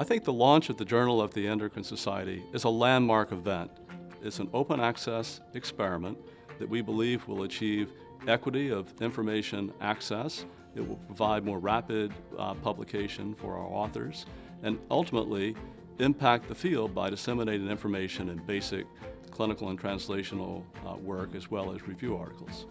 I think the launch of the Journal of the Endocrine Society is a landmark event. It's an open access experiment that we believe will achieve equity of information access. It will provide more rapid uh, publication for our authors and ultimately impact the field by disseminating information in basic clinical and translational uh, work as well as review articles.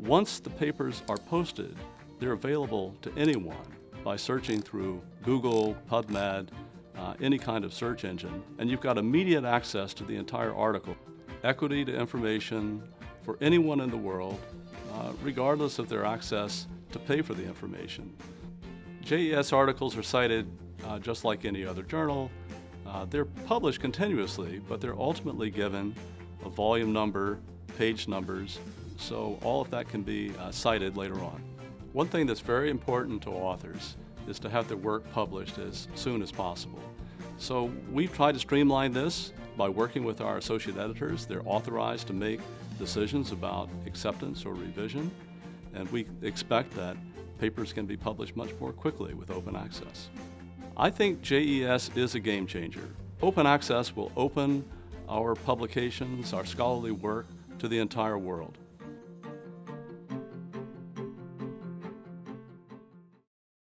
Once the papers are posted, they're available to anyone by searching through Google, PubMed, uh, any kind of search engine, and you've got immediate access to the entire article. Equity to information for anyone in the world, uh, regardless of their access to pay for the information. JES articles are cited uh, just like any other journal. Uh, they're published continuously, but they're ultimately given a volume number, page numbers, so all of that can be uh, cited later on. One thing that's very important to authors is to have their work published as soon as possible. So we've tried to streamline this by working with our associate editors. They're authorized to make decisions about acceptance or revision, and we expect that papers can be published much more quickly with open access. I think JES is a game changer. Open access will open our publications, our scholarly work, to the entire world.